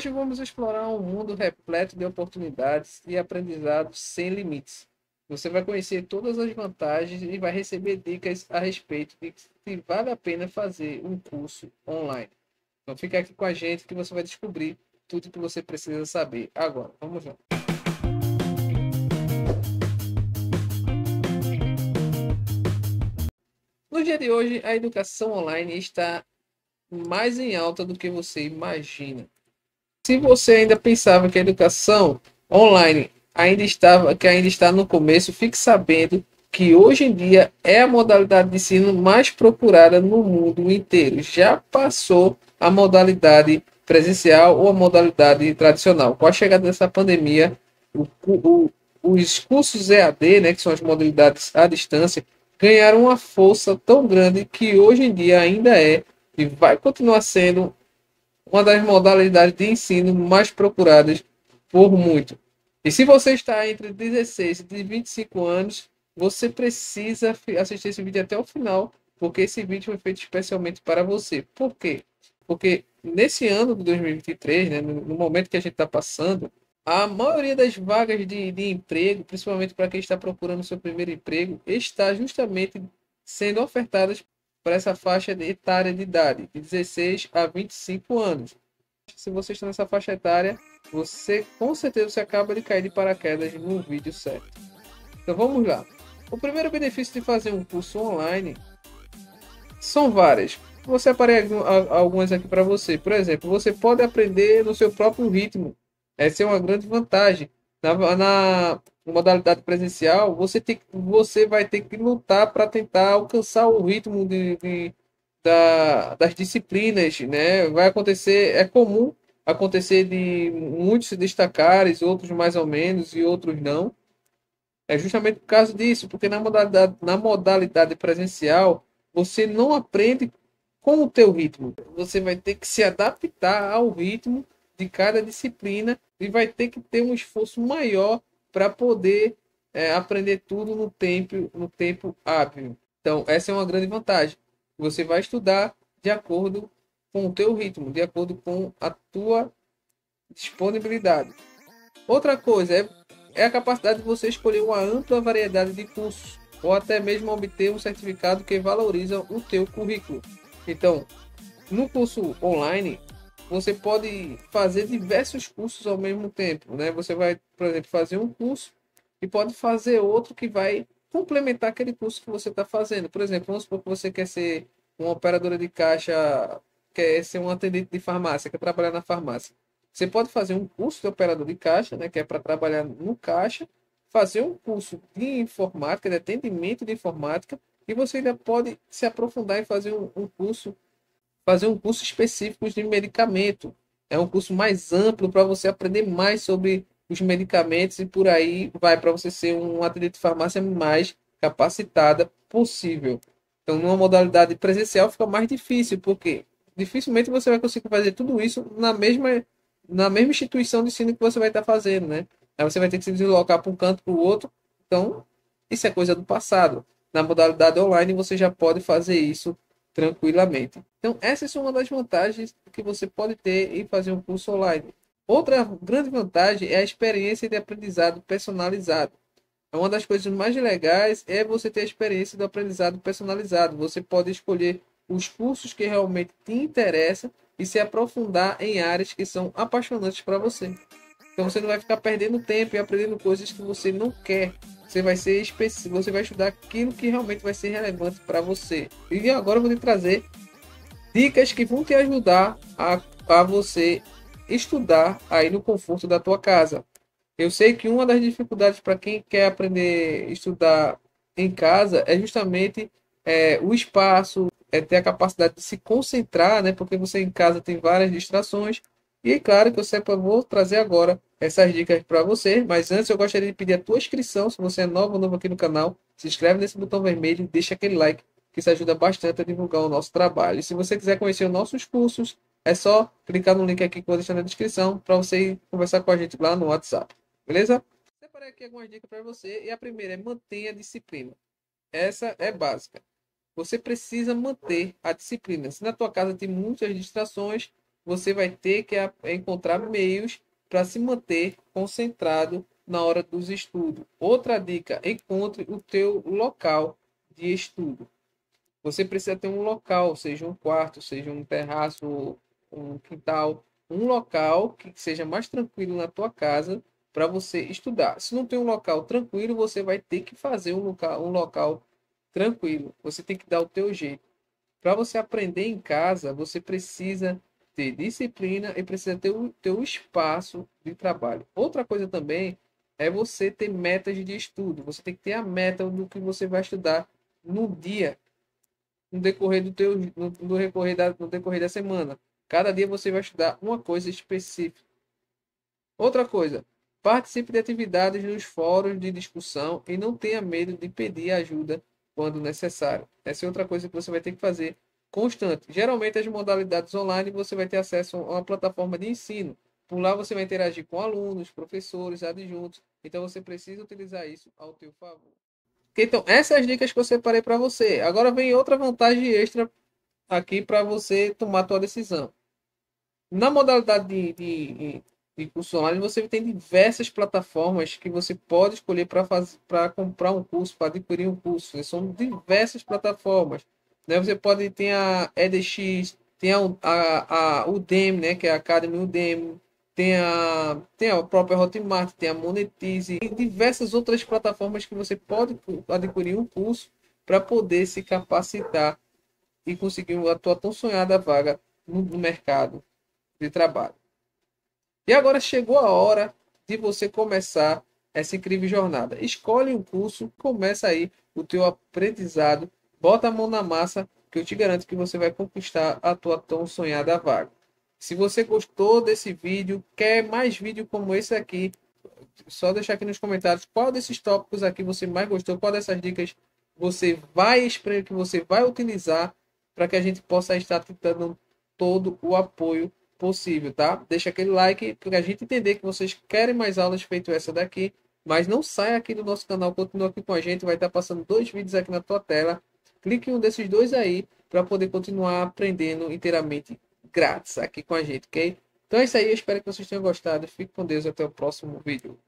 Hoje vamos explorar um mundo repleto de oportunidades e aprendizados sem limites. Você vai conhecer todas as vantagens e vai receber dicas a respeito de se vale a pena fazer um curso online. Então fica aqui com a gente que você vai descobrir tudo que você precisa saber agora. Vamos lá. No dia de hoje, a educação online está mais em alta do que você imagina. Se você ainda pensava que a educação online ainda estava, que ainda está no começo, fique sabendo que hoje em dia é a modalidade de ensino mais procurada no mundo inteiro. Já passou a modalidade presencial ou a modalidade tradicional. Com a chegada dessa pandemia, o, o, os cursos EAD, né, que são as modalidades à distância, ganharam uma força tão grande que hoje em dia ainda é e vai continuar sendo uma das modalidades de ensino mais procuradas por muito. E se você está entre 16 e 25 anos, você precisa assistir esse vídeo até o final, porque esse vídeo foi feito especialmente para você. Por quê? Porque nesse ano de 2023, né, no momento que a gente está passando, a maioria das vagas de, de emprego, principalmente para quem está procurando seu primeiro emprego, está justamente sendo ofertadas para essa faixa etária de idade, de 16 a 25 anos. Se você está nessa faixa etária, você com certeza você acaba de cair de paraquedas no vídeo certo. Então vamos lá. O primeiro benefício de fazer um curso online são várias. Vou separar algumas aqui para você. Por exemplo, você pode aprender no seu próprio ritmo. Essa é uma grande vantagem. Na, na modalidade presencial, você, tem, você vai ter que lutar para tentar alcançar o ritmo de, de da, das disciplinas, né? Vai acontecer, é comum acontecer de muitos se destacarem, outros mais ou menos e outros não. É justamente por causa disso, porque na modalidade, na modalidade presencial, você não aprende com o teu ritmo. Você vai ter que se adaptar ao ritmo de cada disciplina e vai ter que ter um esforço maior para poder é, aprender tudo no tempo, no tempo hábil. Então, essa é uma grande vantagem. Você vai estudar de acordo com o teu ritmo, de acordo com a tua disponibilidade. Outra coisa é é a capacidade de você escolher uma ampla variedade de cursos ou até mesmo obter um certificado que valoriza o teu currículo. Então, no curso online, você pode fazer diversos cursos ao mesmo tempo, né? Você vai, por exemplo, fazer um curso e pode fazer outro que vai complementar aquele curso que você está fazendo. Por exemplo, vamos supor que você quer ser uma operadora de caixa, quer ser um atendente de farmácia, quer trabalhar na farmácia. Você pode fazer um curso de operador de caixa, né, que é para trabalhar no caixa, fazer um curso de informática, de atendimento de informática, e você ainda pode se aprofundar em fazer um, um curso, fazer um curso específico de medicamento. É um curso mais amplo para você aprender mais sobre os medicamentos e por aí vai para você ser um atendente de farmácia mais capacitada possível. Então, numa modalidade presencial fica mais difícil, porque dificilmente você vai conseguir fazer tudo isso na mesma na mesma instituição de ensino que você vai estar fazendo, né? Aí você vai ter que se deslocar para um canto para o outro. Então, isso é coisa do passado. Na modalidade online, você já pode fazer isso tranquilamente. Então, essa é uma das vantagens que você pode ter em fazer um curso online. Outra grande vantagem é a experiência de aprendizado personalizado. Uma das coisas mais legais é você ter a experiência do aprendizado personalizado. Você pode escolher os cursos que realmente te interessam e se aprofundar em áreas que são apaixonantes para você. Então você não vai ficar perdendo tempo e aprendendo coisas que você não quer. Você vai ser específico, você vai estudar aquilo que realmente vai ser relevante para você. E agora eu vou te trazer dicas que vão te ajudar a, a você estudar aí no conforto da tua casa. Eu sei que uma das dificuldades para quem quer aprender a estudar em casa é justamente é, o espaço, é ter a capacidade de se concentrar, né? Porque você em casa tem várias distrações. E é claro que eu sempre vou trazer agora essas dicas para você. Mas antes eu gostaria de pedir a tua inscrição. Se você é novo ou novo aqui no canal, se inscreve nesse botão vermelho e deixa aquele like, que isso ajuda bastante a divulgar o nosso trabalho. E se você quiser conhecer os nossos cursos, é só clicar no link aqui que eu vou deixar na descrição para você conversar com a gente lá no WhatsApp. Beleza? Separei aqui algumas dicas para você. E a primeira é mantenha a disciplina. Essa é básica você precisa manter a disciplina. Se na tua casa tem muitas distrações, você vai ter que encontrar meios para se manter concentrado na hora dos estudos. Outra dica, encontre o teu local de estudo. Você precisa ter um local, seja um quarto, seja um terraço, um quintal, um local que seja mais tranquilo na tua casa para você estudar. Se não tem um local tranquilo, você vai ter que fazer um local, um local tranquilo. Você tem que dar o teu jeito. Para você aprender em casa, você precisa ter disciplina e precisa ter o teu espaço de trabalho. Outra coisa também é você ter metas de estudo. Você tem que ter a meta do que você vai estudar no dia, no decorrer do teu, no, no decorrer da, no decorrer da semana. Cada dia você vai estudar uma coisa específica. Outra coisa, participe de atividades nos fóruns de discussão e não tenha medo de pedir ajuda quando necessário. Essa é outra coisa que você vai ter que fazer constante. Geralmente as modalidades online você vai ter acesso a uma plataforma de ensino. Por lá você vai interagir com alunos, professores, adjuntos. Então você precisa utilizar isso ao teu favor. Então, essas as dicas que eu separei para você. Agora vem outra vantagem extra aqui para você tomar a tua decisão. Na modalidade de, de, de curso online, você tem diversas plataformas que você pode escolher para comprar um curso, para adquirir um curso. São diversas plataformas. Né? Você pode ter a EDX, tem a, a, a Udemy, né? que é a Academy Udemy, tem a, tem a própria Hotmart, tem a Monetize e diversas outras plataformas que você pode adquirir um curso para poder se capacitar e conseguir a tua tão sonhada vaga no, no mercado de trabalho. E agora chegou a hora de você começar essa incrível jornada. Escolhe um curso, começa aí o teu aprendizado, bota a mão na massa, que eu te garanto que você vai conquistar a tua tão sonhada vaga. Se você gostou desse vídeo, quer mais vídeo como esse aqui, só deixar aqui nos comentários qual desses tópicos aqui você mais gostou, qual dessas dicas você vai esperar que você vai utilizar para que a gente possa estar tentando todo o apoio possível, tá? Deixa aquele like para a gente entender que vocês querem mais aulas feito essa daqui, mas não saia aqui do nosso canal, continua aqui com a gente, vai estar passando dois vídeos aqui na tua tela. Clique em um desses dois aí para poder continuar aprendendo inteiramente grátis aqui com a gente, ok? Então é isso aí, eu espero que vocês tenham gostado. Fique com Deus até o próximo vídeo.